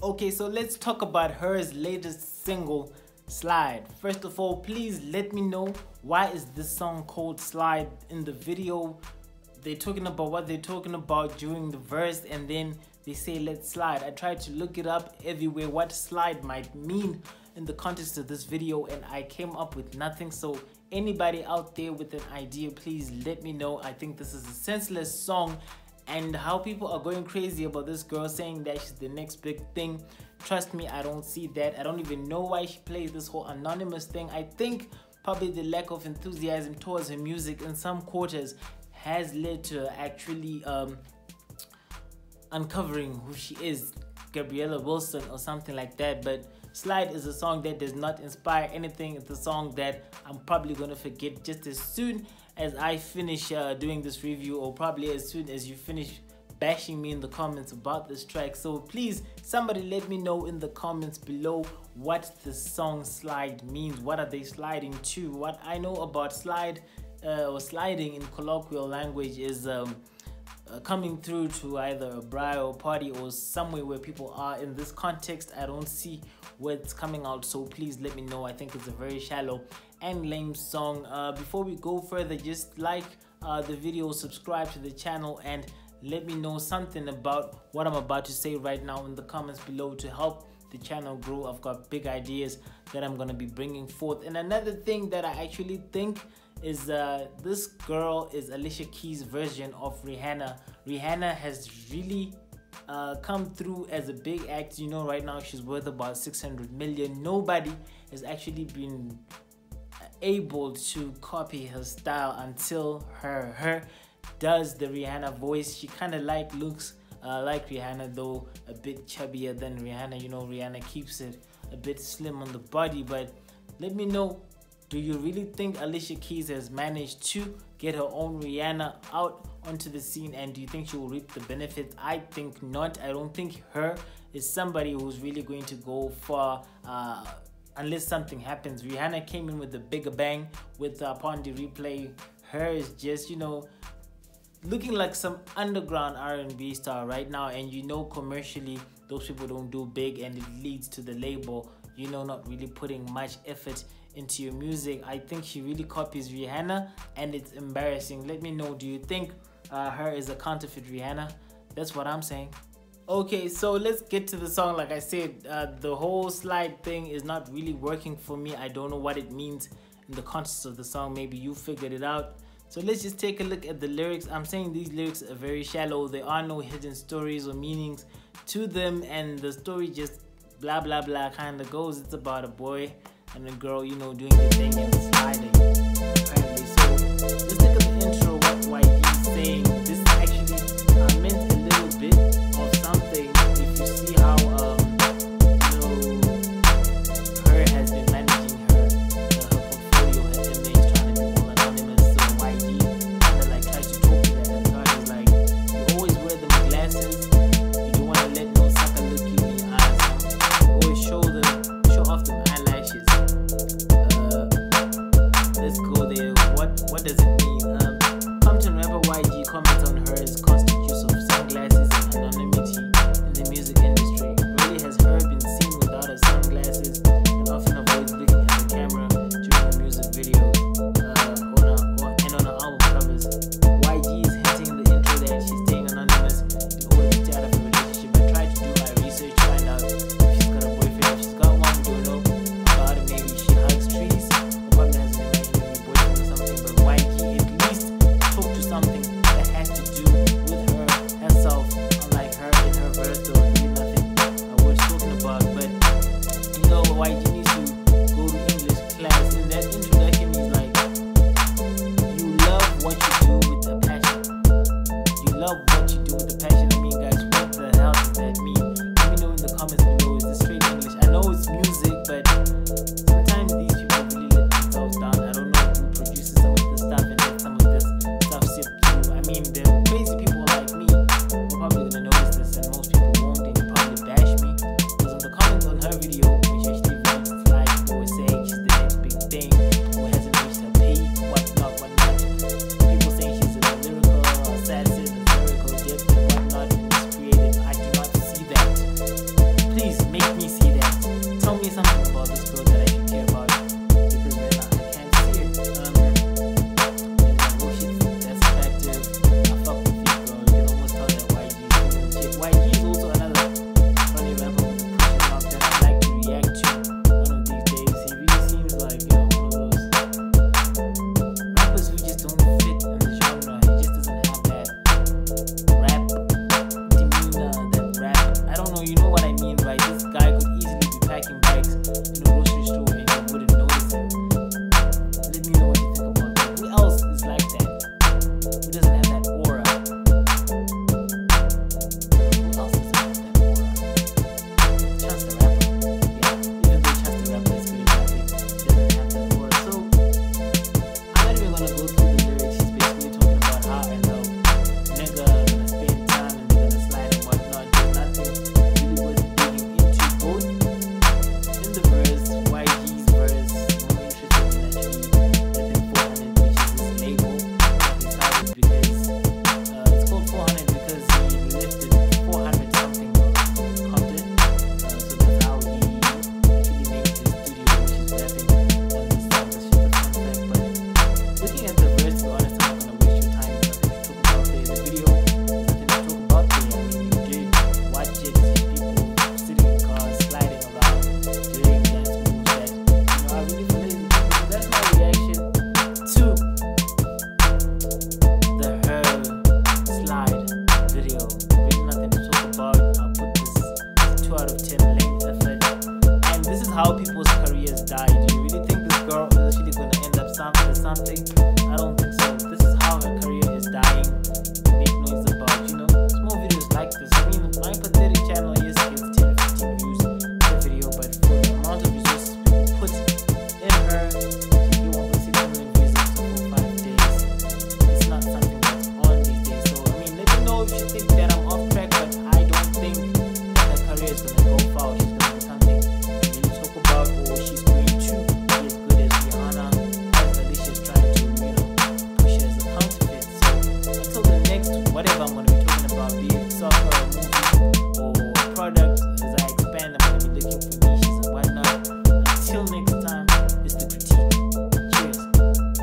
Okay, so let's talk about H.E.R.'s latest single, Slide. First of all, please let me know why is this song called Slide in the video. They're talking about what they're talking about during the verse and then they say let's slide. I tried to look it up everywhere what slide might mean in the context of this video and I came up with nothing. So anybody out there with an idea, please let me know. I think this is a senseless song and how people are going crazy about this girl saying that she's the next big thing Trust me, I don't see that. I don't even know why she plays this whole anonymous thing. I think probably the lack of enthusiasm towards her music in some quarters has led to actually um, uncovering who she is, Gabriella Wilson or something like that. But Slide is a song that does not inspire anything. It's a song that I'm probably going to forget just as soon as I finish uh, doing this review or probably as soon as you finish bashing me in the comments about this track. So please somebody let me know in the comments below what the song slide means. What are they sliding to? What i know about slide uh, or sliding in colloquial language is um, uh, coming through to either a braai or party or somewhere where people are. In this context i don't see where it's coming out so please let me know i think it's a very shallow and lame song uh, before we go further just like uh, the video subscribe to the channel and let me know something about what I'm about to say right now in the comments below to help the channel grow. I've got big ideas that I'm going to be bringing forth. And another thing that I actually think is uh, this girl is Alicia Keys' version of Rihanna. Rihanna has really uh, come through as a big act. You know, right now she's worth about 600 million. Nobody has actually been able to copy her style until her her does the Rihanna voice. She kind of like looks uh, like Rihanna though a bit chubbier than Rihanna. You know Rihanna keeps it a bit slim on the body but let me know do you really think Alicia Keys has managed to get her own Rihanna out onto the scene and do you think she will reap the benefits? I think not. I don't think her is somebody who's really going to go far uh, unless something happens. Rihanna came in with a bigger bang with uh, Pon de Replay. Her is just, you know, looking like some underground R&B star right now and you know commercially those people don't do big and it leads to the label you know not really putting much effort into your music I think she really copies Rihanna and it's embarrassing let me know do you think uh, her is a counterfeit Rihanna that's what I'm saying Okay, so let's get to the song. Like I said, uh, the whole slide thing is not really working for me. I don't know what it means in the context of the song. Maybe you figured it out. So let's just take a look at the lyrics. I'm saying these lyrics are very shallow. There are no hidden stories or meanings to them and the story just blah blah blah kind of goes. It's about a boy and the girl, you know, doing the thing and sliding please